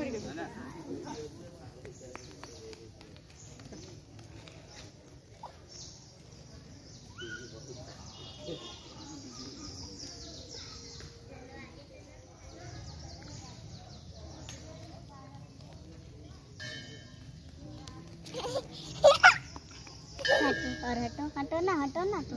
पड़ गया हटो और हटो हटो ना हटो ना तो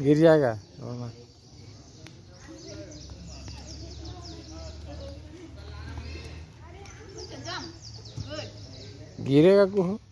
गिर जाएगा। गिरेगा कुछ